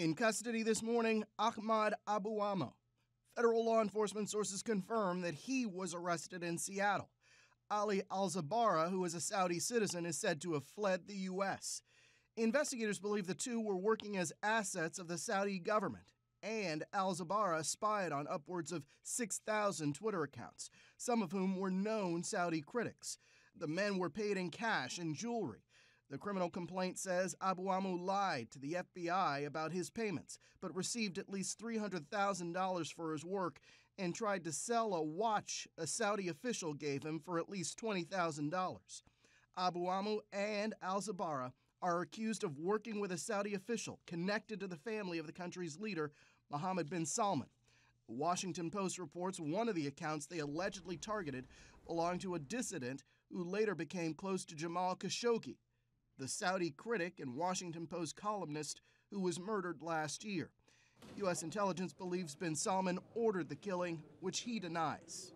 In custody this morning, Ahmad Abouammo. Federal law enforcement sources confirm that he was arrested in Seattle. Ali Alzabarah, who is a Saudi citizen, is said to have fled the U.S. Investigators believe the two were working as assets of the Saudi government, and Alzabarah spied on upwards of 6,000 Twitter accounts, some of whom were known Saudi critics. The men were paid in cash and jewelry. The criminal complaint says Abouammo lied to the FBI about his payments, but received at least $300,000 for his work and tried to sell a watch a Saudi official gave him for at least $20,000. Abouammo and Alzabarah are accused of working with a Saudi official connected to the family of the country's leader, Mohammed bin Salman. The Washington Post reports one of the accounts they allegedly targeted belonged to a dissident who later became close to Jamal Khashoggi, the Saudi critic and Washington Post columnist who was murdered last year. U.S. intelligence believes bin Salman ordered the killing, which he denies.